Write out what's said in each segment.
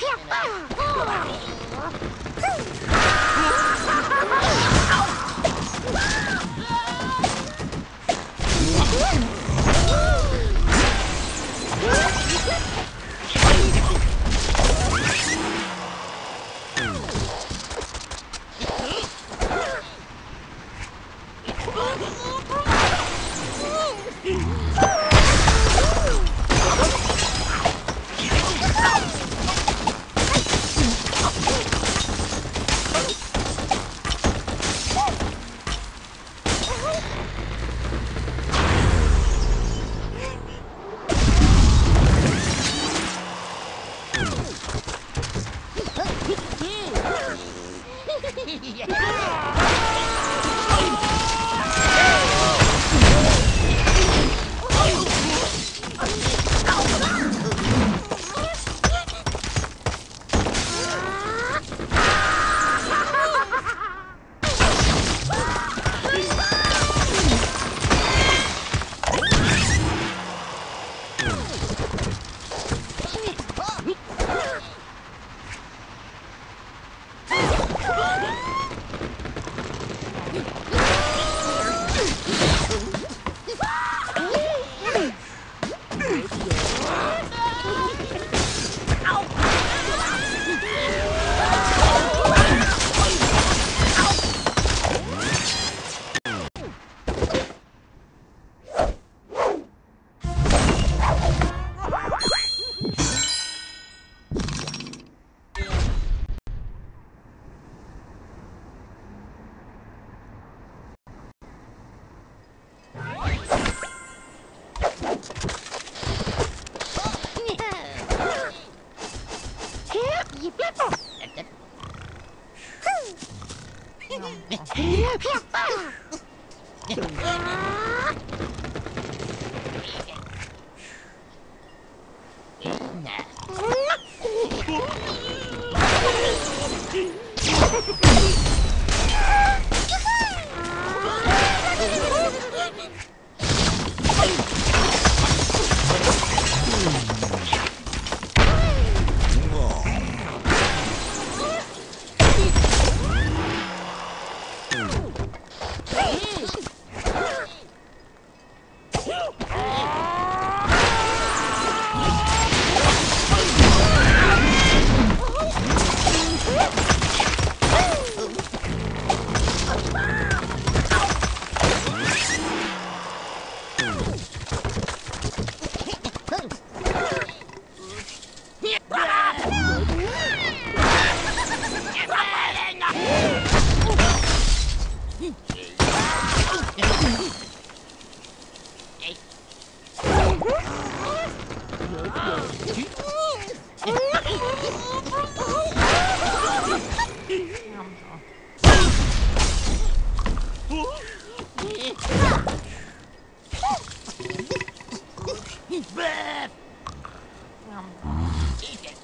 Yeah. yeah. ああ。Come on. Eat it.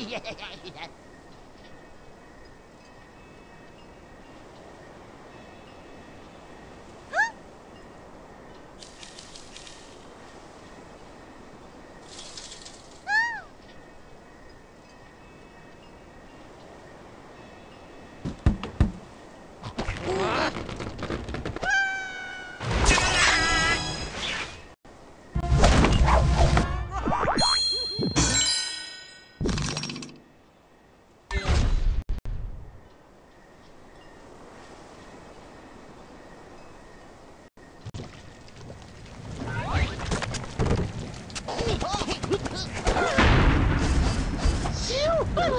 いやいやいや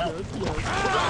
yes, yes.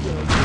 video.